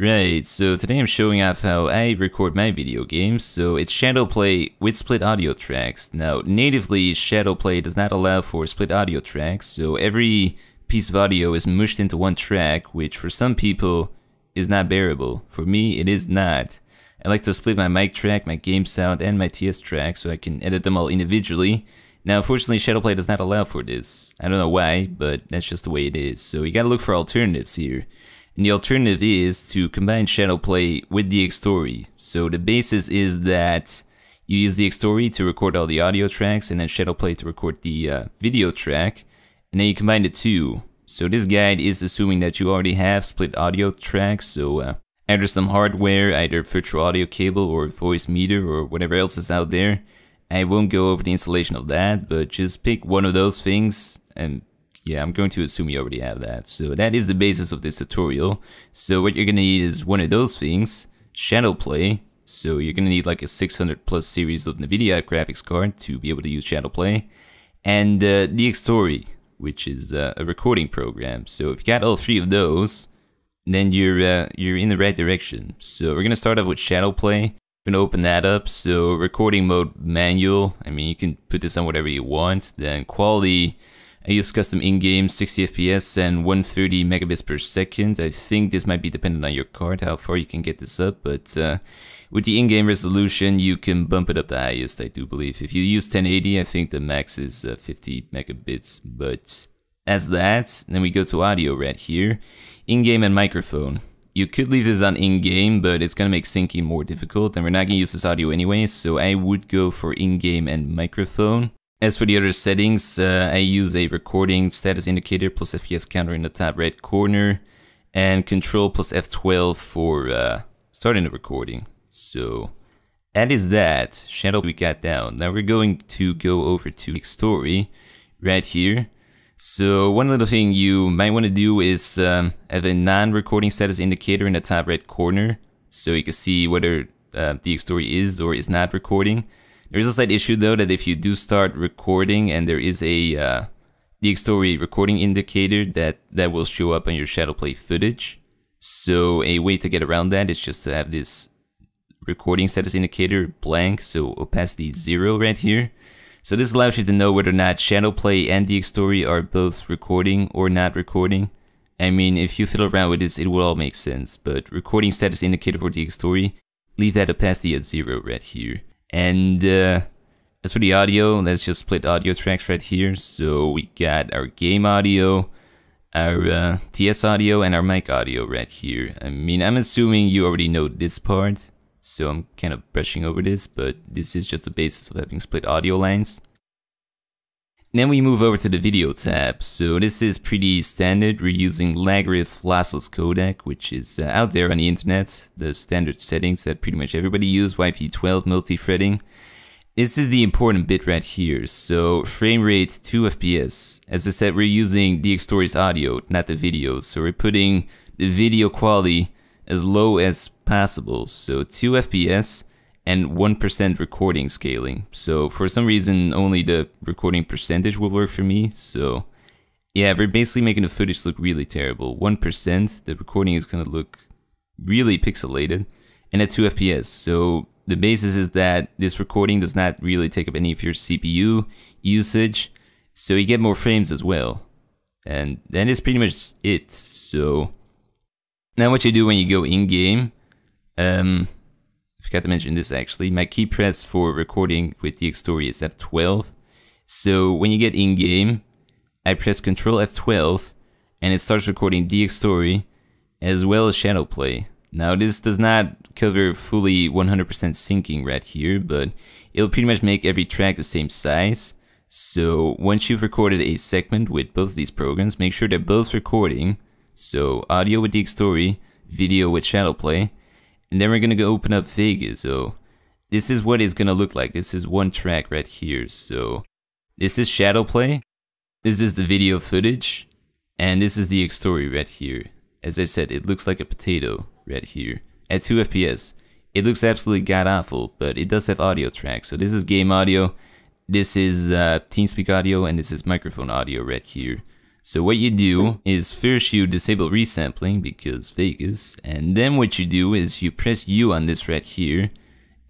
Right, so today I'm showing off how I record my video games. So it's Shadowplay with split audio tracks. Now, natively, Shadowplay does not allow for split audio tracks, so every piece of audio is mushed into one track, which for some people is not bearable. For me, it is not. I like to split my mic track, my game sound, and my TS track so I can edit them all individually. Now, unfortunately, Shadowplay does not allow for this. I don't know why, but that's just the way it is. So you gotta look for alternatives here. And the alternative is to combine Shadowplay with Dxtory. So the basis is that you use Dxtory to record all the audio tracks and then Shadowplay to record the uh, video track. And then you combine the two. So this guide is assuming that you already have split audio tracks. So uh, either some hardware, either virtual audio cable or Voicemeeter or whatever else is out there. I won't go over the installation of that, but just pick one of those things and yeah, I'm going to assume you already have that. So that is the basis of this tutorial. So what you're going to need is one of those things, Shadowplay. So you're going to need like a 600 plus series of NVIDIA graphics card to be able to use Shadowplay. And uh, Dxtory, which is uh, a recording program. So if you got all three of those, then you're uh, you're in the right direction. So we're to start off with Shadowplay. We're going to open that up. So recording mode manual. I mean, you can put this on whatever you want. Then quality I use custom in-game 60 FPS and 130 megabits per second. I think this might be dependent on your card, how far you can get this up, but uh, with the in-game resolution, you can bump it up the highest, I do believe. If you use 1080, I think the max is uh, 50 megabits, but as that, then we go to audio right here, in-game and microphone. You could leave this on in-game, but it's gonna make syncing more difficult, and we're not gonna use this audio anyway, so I would go for in-game and microphone. As for the other settings, uh, I use a recording status indicator plus FPS counter in the top right corner and control plus F12 for uh, starting the recording. So that is that. Shadow we got down. Now we're going to go over to Dxtory right here. So one little thing you might want to do is um, have a non-recording status indicator in the top right corner so you can see whether uh, Dxtory is or is not recording. There is a slight issue though that if you do start recording and there is a uh, Dxtory recording indicator that that will show up on your Shadowplay footage. So a way to get around that is just to have this recording status indicator blank, so opacity zero right here. So this allows you to know whether or not Shadowplay and Dxtory are both recording or not recording. I mean, if you fiddle around with this, it will all make sense, but recording status indicator for Dxtory, leave that opacity at zero right here. And uh, as for the audio, let's just split audio tracks right here. So we got our game audio, our uh, TS audio, and our mic audio right here. I mean, I'm assuming you already know this part, so I'm kind of brushing over this, but this is just the basis of having split audio lines. Then we move over to the video tab. So this is pretty standard. We're using Lagarith lossless codec, which is uh, out there on the internet. The standard settings that pretty much everybody use, YV12 multi-threading. This is the important bit right here. So frame rate 2 FPS. As I said, we're using Dxtory's audio, not the video. So we're putting the video quality as low as possible. So 2 FPS and 1% recording scaling. So for some reason, only the recording percentage will work for me. So yeah, we're basically making the footage look really terrible. 1%, the recording is going to look really pixelated and at 2 FPS. So the basis is that this recording does not really take up any of your CPU usage. So you get more frames as well. And that is pretty much it. So now what you do when you go in game, um, I forgot to mention this actually. My key press for recording with Dxtory is F12. So when you get in game, I press Ctrl F12 and it starts recording Dxtory as well as Shadowplay. Now this does not cover fully 100% syncing right here, but it'll pretty much make every track the same size. So once you've recorded a segment with both these programs, make sure they're both recording. So audio with Dxtory, video with Shadowplay, and then we're gonna go open up Vegas. So this is what it's gonna look like. This is one track right here. So this is Shadowplay. This is the video footage. And this is Dxtory right here. As I said, it looks like a potato right here. At 2 FPS. It looks absolutely god awful, but it does have audio tracks. So this is game audio. This is uh, TeamSpeak audio and this is microphone audio right here. So what you do is first you disable resampling because Vegas, and then what you do is you press U on this right here,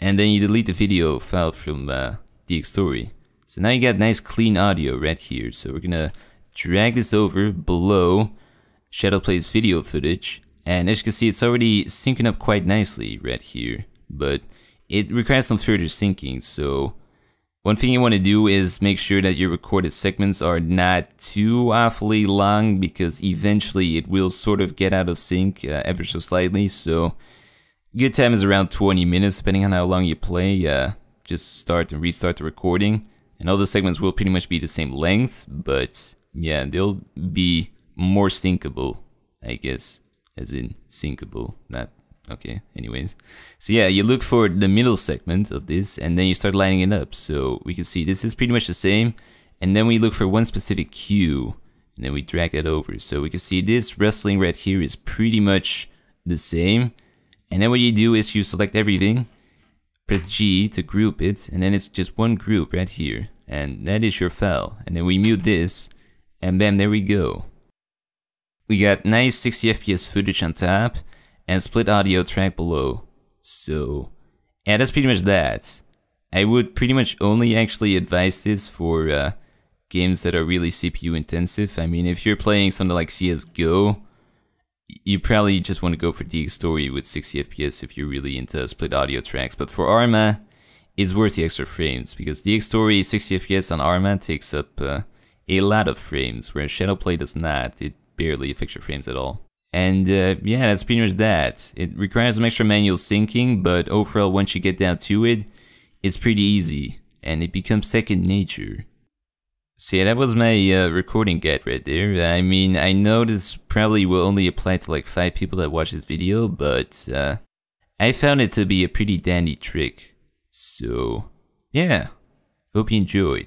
and then you delete the video file from uh, Dxtory. So now you got nice clean audio right here. So we're gonna drag this over below Shadowplay's video footage, and as you can see it's already syncing up quite nicely right here, but it requires some further syncing, so one thing you want to do is make sure that your recorded segments are not too awfully long because eventually it will sort of get out of sync uh, ever so slightly. So good time is around 20 minutes depending on how long you play. Uh, just start and restart the recording and all the segments will pretty much be the same length but yeah they'll be more syncable I guess as in syncable not Okay, anyways. So yeah, you look for the middle segment of this and then you start lining it up. So we can see this is pretty much the same. And then we look for one specific cue and then we drag that over. So we can see this wrestling right here is pretty much the same. And then what you do is you select everything, press G to group it, and then it's just one group right here. And that is your file. And then we mute this, and bam, there we go. We got nice 60 FPS footage on top, and split audio track below. So, yeah, that's pretty much that. I would pretty much only actually advise this for uh, games that are really CPU intensive. I mean, if you're playing something like CSGO, you probably just want to go for Dxtory with 60 FPS if you're really into split audio tracks. But for Arma, it's worth the extra frames because Dxtory 60 FPS on Arma takes up uh, a lot of frames, whereas Shadowplay does not. It barely affects your frames at all. And uh, yeah, that's pretty much that. It requires some extra manual syncing, but overall, once you get down to it, it's pretty easy, and it becomes second nature. So yeah, that was my uh, recording guide right there. I mean, I know this probably will only apply to like 5 people that watch this video, but uh, I found it to be a pretty dandy trick. So, yeah, hope you enjoyed.